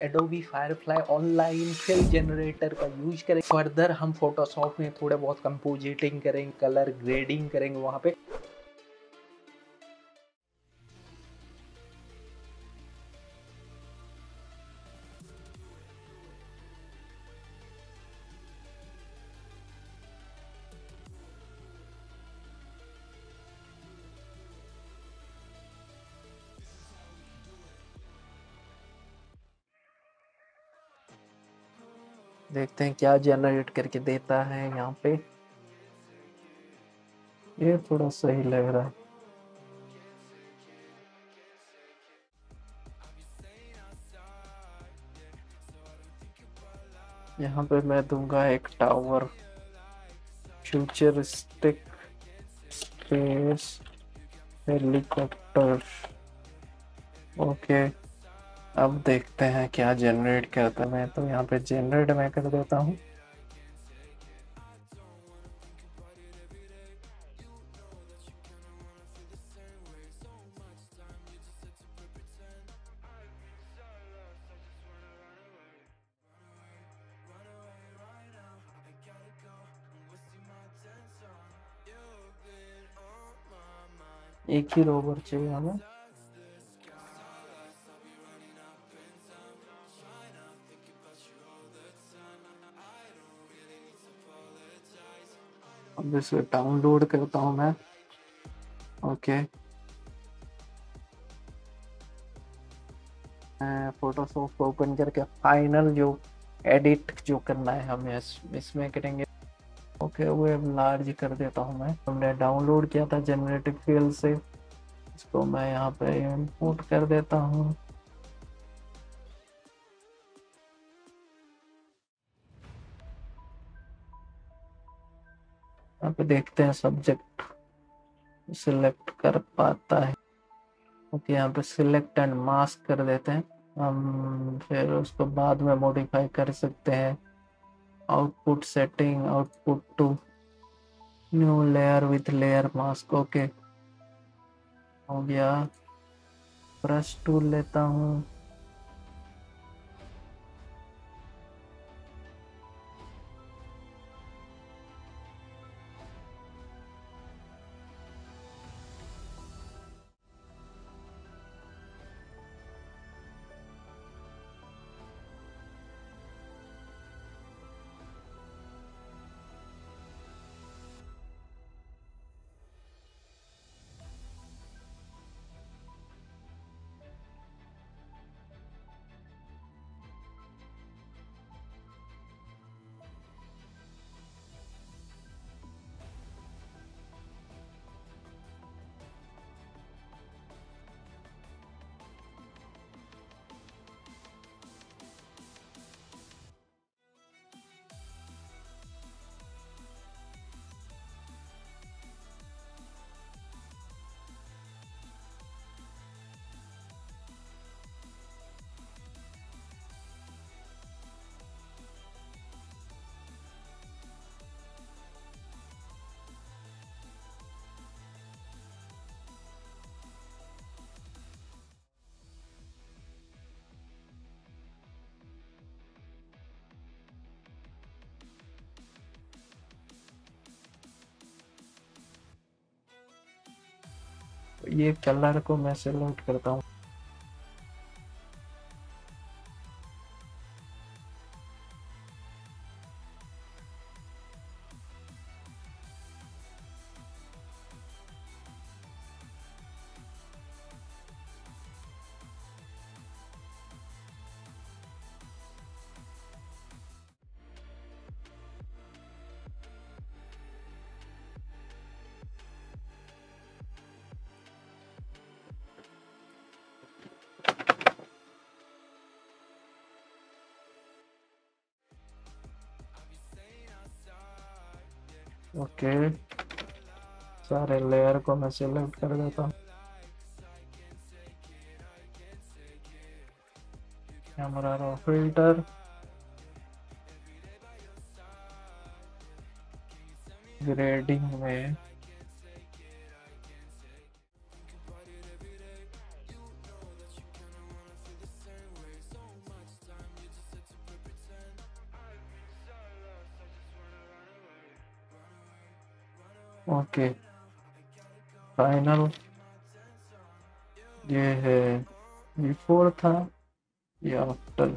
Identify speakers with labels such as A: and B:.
A: Adobe Firefly online fill generator का use करें। Further हम फोटोशॉप में थोड़े बहुत कंपोजिटिंग करेंगे कलर ग्रेडिंग करेंगे वहाँ पे। देखते हैं क्या जनरेट करके देता है यहाँ पे। ये थोड़ा सही लग रहा है। यहाँ पे मैं दूँगा एक tower futuristic space helicopter okay अब देखते हैं क्या जनरेट करता है। मैं तो यहाँ पे जनरेट मैं कर देता हूँ। एक ही रोबर चाहिए हमें। अब इसे डाउनलोड करता हूँ मैं। ओके फोटोशॉप को ओपन करके फाइनल जो एडिट जो करना है हमें इस, इसमें करेंगे। ओके वो लार्ज कर देता हूँ मैं। हमने डाउनलोड किया था जनरेटिव फ़ील्ड से। इसको मैं यहाँ पे इंपोर्ट कर देता हूँ। पे देखते हैं सब्जेक्ट सिलेक्ट कर पाता है। ओके यहाँ पे सिलेक्ट एंड मास्क कर देते हैं। हम फिर उसको बाद में मॉडिफाई कर सकते हैं। Output setting output to new layer with layer mask okay हो गया। ब्रश टूल लेता हूँ। ये कलर को मैं सिलेक्ट करता हूँ। ओके सारे लेयर को मैं सिलेक्ट कर देता हूँ कैमरा रो फ़िल्टर ग्रेडिंग में ओके। फाइनल ये है बिफोर था या आफ्टर